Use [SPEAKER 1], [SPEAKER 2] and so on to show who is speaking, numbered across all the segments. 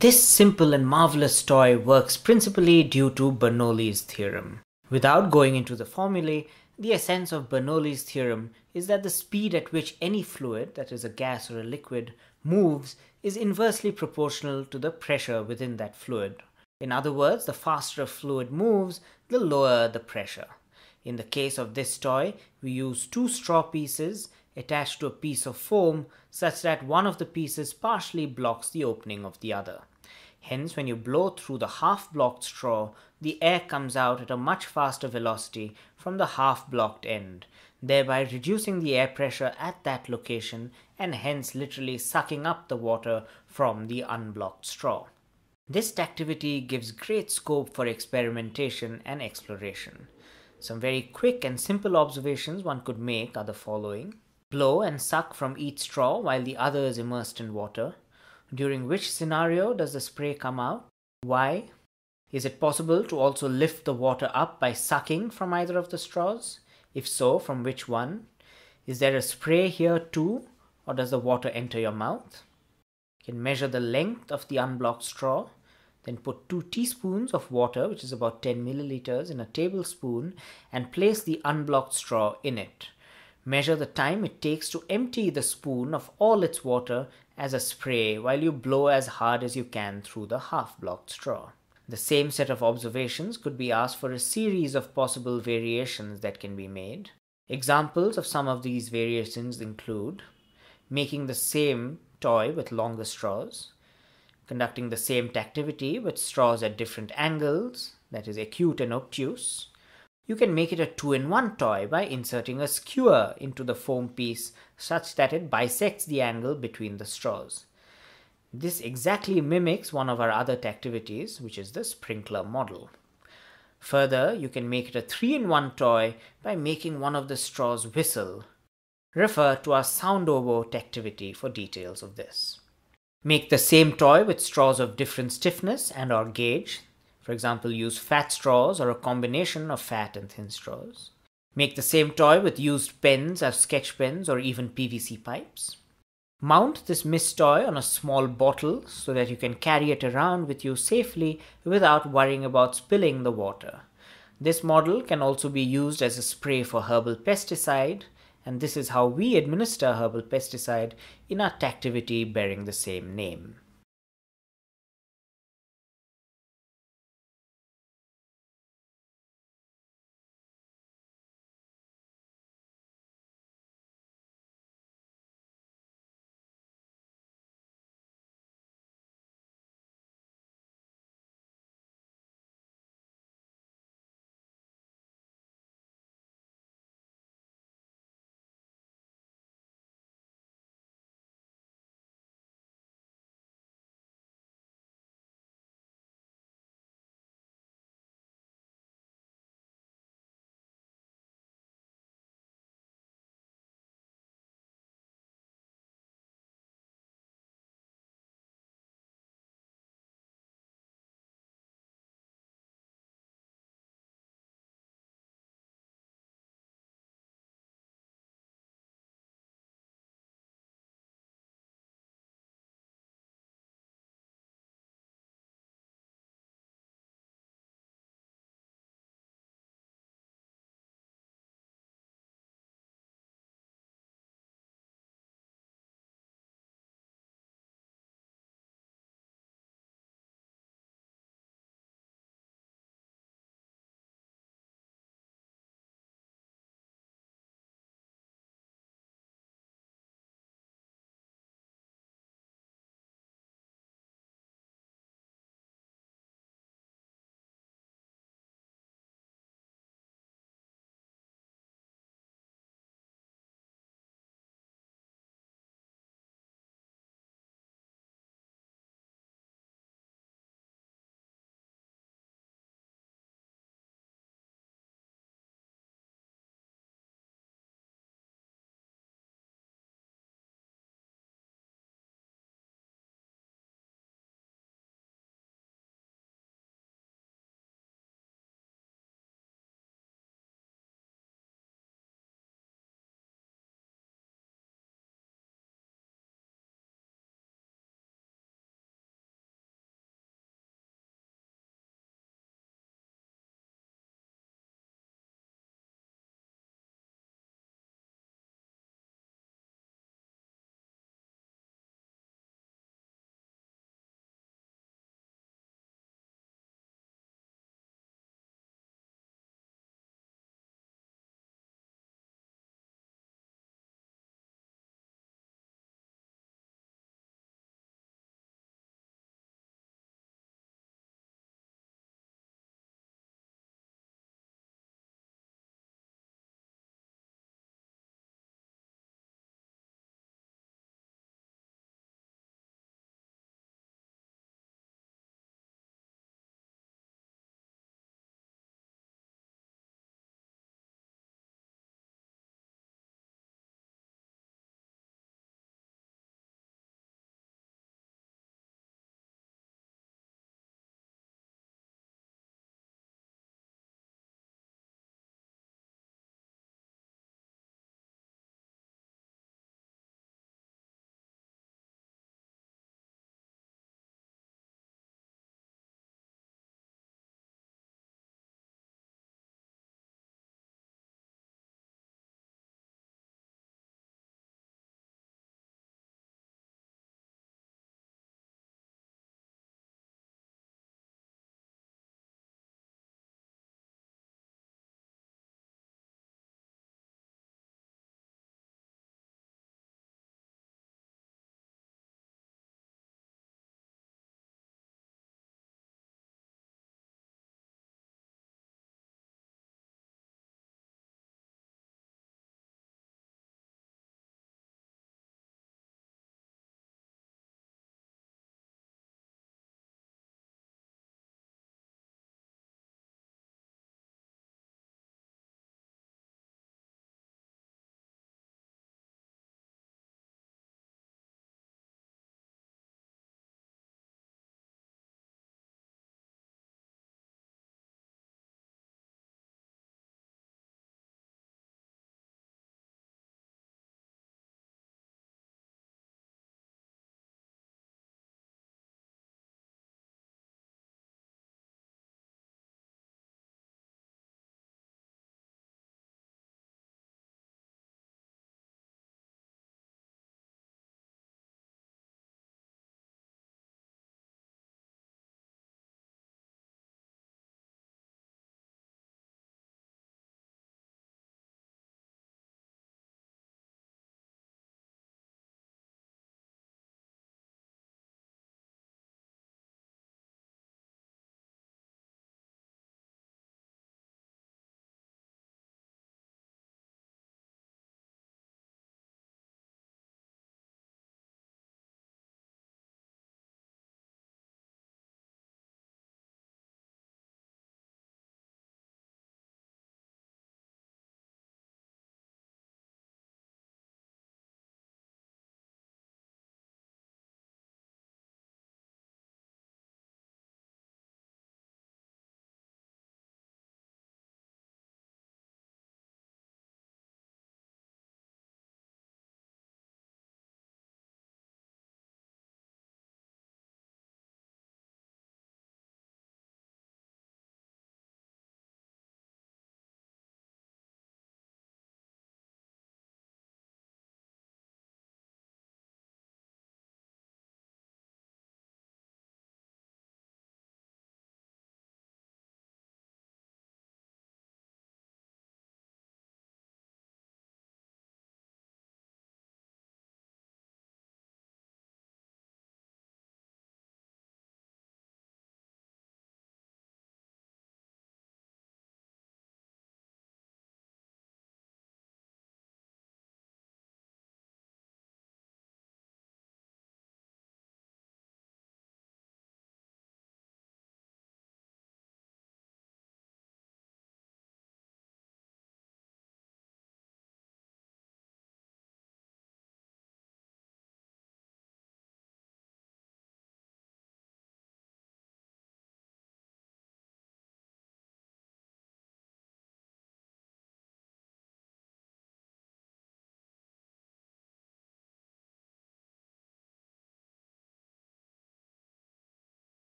[SPEAKER 1] This simple and marvelous toy works principally due to Bernoulli's theorem. Without going into the formulae, the essence of Bernoulli's theorem is that the speed at which any fluid, that is a gas or a liquid, moves is inversely proportional to the pressure within that fluid. In other words, the faster a fluid moves, the lower the pressure. In the case of this toy, we use two straw pieces attached to a piece of foam such that one of the pieces partially blocks the opening of the other. Hence, when you blow through the half-blocked straw, the air comes out at a much faster velocity from the half-blocked end, thereby reducing the air pressure at that location and hence literally sucking up the water from the unblocked straw. This activity gives great scope for experimentation and exploration. Some very quick and simple observations one could make are the following. Blow and suck from each straw while the other is immersed in water. During which scenario does the spray come out? Why? Is it possible to also lift the water up by sucking from either of the straws? If so, from which one? Is there a spray here too, or does the water enter your mouth? You can measure the length of the unblocked straw, then put 2 teaspoons of water, which is about 10 milliliters, in a tablespoon and place the unblocked straw in it. Measure the time it takes to empty the spoon of all its water as a spray while you blow as hard as you can through the half-blocked straw. The same set of observations could be asked for a series of possible variations that can be made. Examples of some of these variations include making the same toy with longer straws, conducting the same activity with straws at different angles, that is acute and obtuse, you can make it a two-in-one toy by inserting a skewer into the foam piece such that it bisects the angle between the straws. This exactly mimics one of our other activities, which is the sprinkler model. Further, you can make it a three-in-one toy by making one of the straws whistle. Refer to our sound over activity for details of this. Make the same toy with straws of different stiffness and or gauge, for example, use fat straws or a combination of fat and thin straws. Make the same toy with used pens as sketch pens or even PVC pipes. Mount this mist toy on a small bottle so that you can carry it around with you safely without worrying about spilling the water. This model can also be used as a spray for herbal pesticide and this is how we administer herbal pesticide in our activity bearing the same name.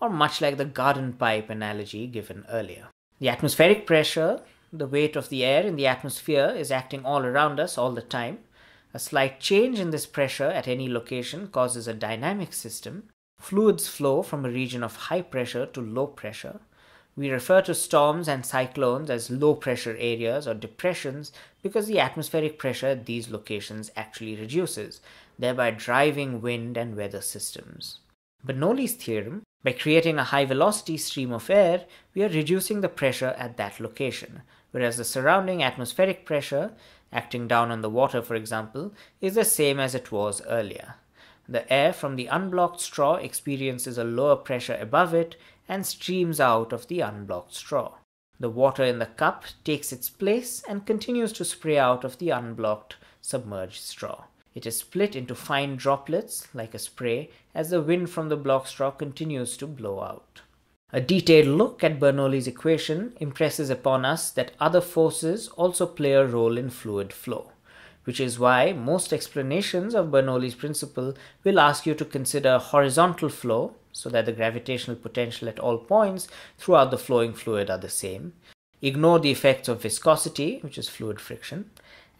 [SPEAKER 1] Or much like the garden pipe analogy given earlier. The atmospheric pressure, the weight of the air in the atmosphere, is acting all around us all the time. A slight change in this pressure at any location causes a dynamic system. Fluids flow from a region of high pressure to low pressure. We refer to storms and cyclones as low pressure areas or depressions because the atmospheric pressure at these locations actually reduces, thereby driving wind and weather systems. Bernoulli's theorem by creating a high velocity stream of air, we are reducing the pressure at that location, whereas the surrounding atmospheric pressure, acting down on the water for example, is the same as it was earlier. The air from the unblocked straw experiences a lower pressure above it and streams out of the unblocked straw. The water in the cup takes its place and continues to spray out of the unblocked submerged straw. It is split into fine droplets, like a spray, as the wind from the block straw continues to blow out. A detailed look at Bernoulli's equation impresses upon us that other forces also play a role in fluid flow, which is why most explanations of Bernoulli's principle will ask you to consider horizontal flow, so that the gravitational potential at all points throughout the flowing fluid are the same, ignore the effects of viscosity, which is fluid friction,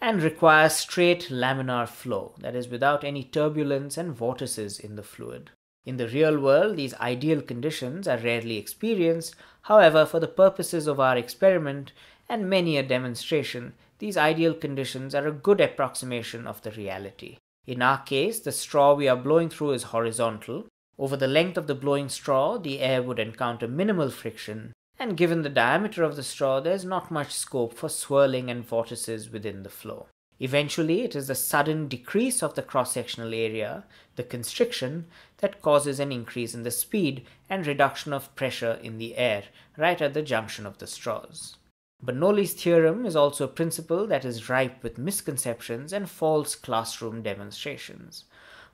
[SPEAKER 1] and requires straight laminar flow, that is, without any turbulence and vortices in the fluid. In the real world, these ideal conditions are rarely experienced. However, for the purposes of our experiment and many a demonstration, these ideal conditions are a good approximation of the reality. In our case, the straw we are blowing through is horizontal. Over the length of the blowing straw, the air would encounter minimal friction, and given the diameter of the straw, there is not much scope for swirling and vortices within the flow. Eventually, it is the sudden decrease of the cross-sectional area, the constriction, that causes an increase in the speed and reduction of pressure in the air right at the junction of the straws. Bernoulli's theorem is also a principle that is ripe with misconceptions and false classroom demonstrations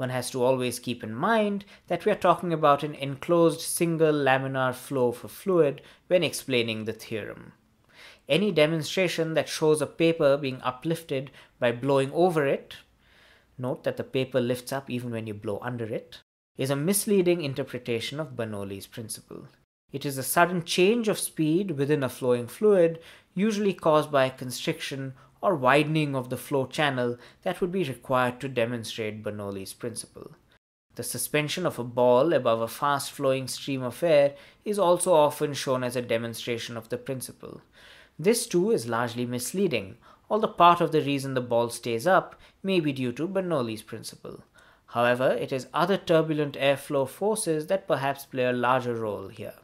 [SPEAKER 1] one has to always keep in mind that we are talking about an enclosed single laminar flow for fluid when explaining the theorem. Any demonstration that shows a paper being uplifted by blowing over it, note that the paper lifts up even when you blow under it, is a misleading interpretation of Bernoulli's principle. It is a sudden change of speed within a flowing fluid, usually caused by a constriction or widening of the flow channel that would be required to demonstrate Bernoulli's principle. The suspension of a ball above a fast flowing stream of air is also often shown as a demonstration of the principle. This too is largely misleading, although part of the reason the ball stays up may be due to Bernoulli's principle. However, it is other turbulent airflow forces that perhaps play a larger role here.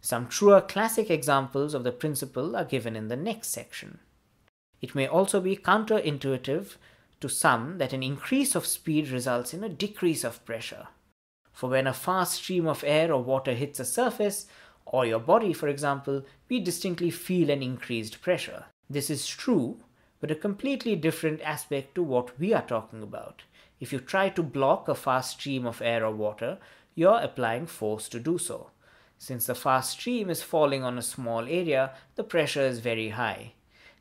[SPEAKER 1] Some truer classic examples of the principle are given in the next section. It may also be counterintuitive to some that an increase of speed results in a decrease of pressure. For when a fast stream of air or water hits a surface, or your body for example, we distinctly feel an increased pressure. This is true, but a completely different aspect to what we are talking about. If you try to block a fast stream of air or water, you're applying force to do so. Since the fast stream is falling on a small area, the pressure is very high.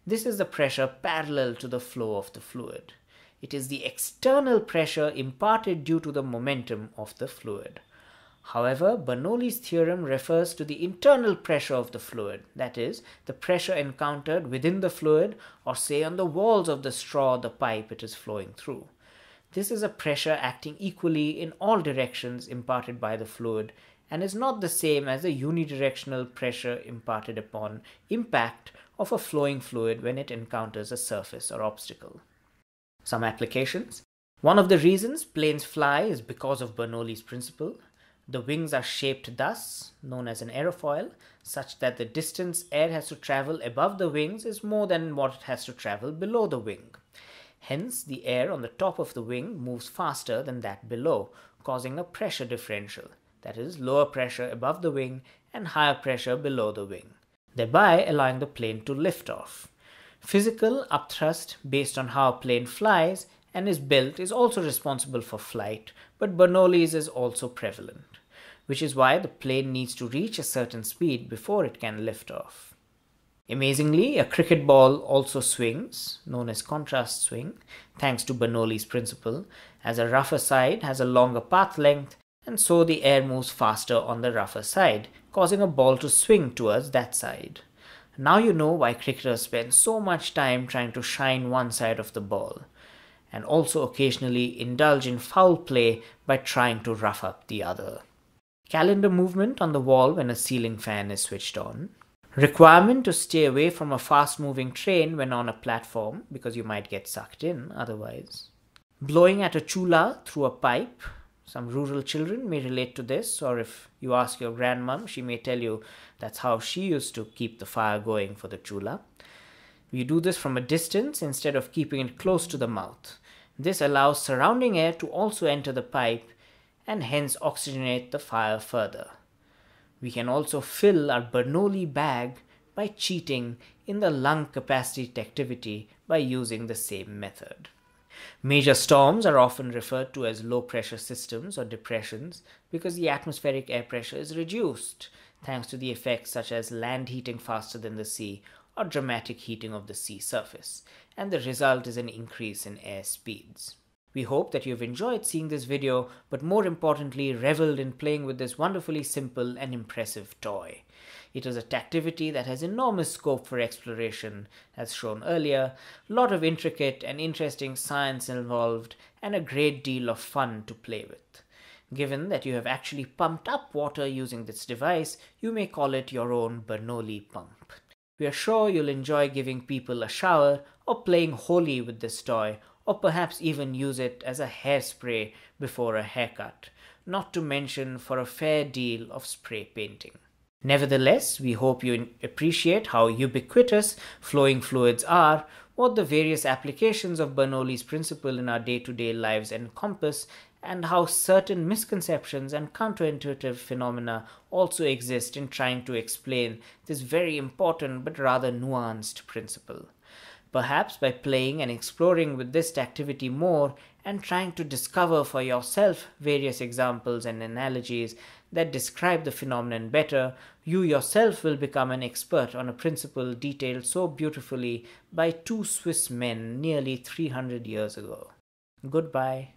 [SPEAKER 1] This is the pressure parallel to the flow of the fluid. It is the external pressure imparted due to the momentum of the fluid. However, Bernoulli's theorem refers to the internal pressure of the fluid, that is, the pressure encountered within the fluid or say on the walls of the straw or the pipe it is flowing through. This is a pressure acting equally in all directions imparted by the fluid and is not the same as the unidirectional pressure imparted upon impact of a flowing fluid when it encounters a surface or obstacle. Some applications. One of the reasons planes fly is because of Bernoulli's principle. The wings are shaped thus, known as an aerofoil, such that the distance air has to travel above the wings is more than what it has to travel below the wing. Hence, the air on the top of the wing moves faster than that below, causing a pressure differential, that is, lower pressure above the wing and higher pressure below the wing thereby allowing the plane to lift off. Physical upthrust based on how a plane flies and is built is also responsible for flight, but Bernoulli's is also prevalent, which is why the plane needs to reach a certain speed before it can lift off. Amazingly, a cricket ball also swings, known as contrast swing, thanks to Bernoulli's principle, as a rougher side has a longer path length and so the air moves faster on the rougher side, causing a ball to swing towards that side. Now you know why cricketers spend so much time trying to shine one side of the ball, and also occasionally indulge in foul play by trying to rough up the other. Calendar movement on the wall when a ceiling fan is switched on. Requirement to stay away from a fast moving train when on a platform because you might get sucked in otherwise. Blowing at a chula through a pipe some rural children may relate to this, or if you ask your grandmom, she may tell you that's how she used to keep the fire going for the chula. We do this from a distance instead of keeping it close to the mouth. This allows surrounding air to also enter the pipe and hence oxygenate the fire further. We can also fill our Bernoulli bag by cheating in the lung capacity activity by using the same method. Major storms are often referred to as low pressure systems or depressions because the atmospheric air pressure is reduced thanks to the effects such as land heating faster than the sea or dramatic heating of the sea surface, and the result is an increase in air speeds. We hope that you've enjoyed seeing this video, but more importantly, reveled in playing with this wonderfully simple and impressive toy. It is a activity that has enormous scope for exploration, as shown earlier, a lot of intricate and interesting science involved, and a great deal of fun to play with. Given that you have actually pumped up water using this device, you may call it your own Bernoulli pump. We are sure you'll enjoy giving people a shower or playing Holi with this toy or perhaps even use it as a hairspray before a haircut, not to mention for a fair deal of spray painting. Nevertheless, we hope you appreciate how ubiquitous flowing fluids are, what the various applications of Bernoulli's principle in our day to day lives encompass, and how certain misconceptions and counterintuitive phenomena also exist in trying to explain this very important but rather nuanced principle. Perhaps by playing and exploring with this activity more and trying to discover for yourself various examples and analogies that describe the phenomenon better, you yourself will become an expert on a principle detailed so beautifully by two Swiss men nearly 300 years ago. Goodbye.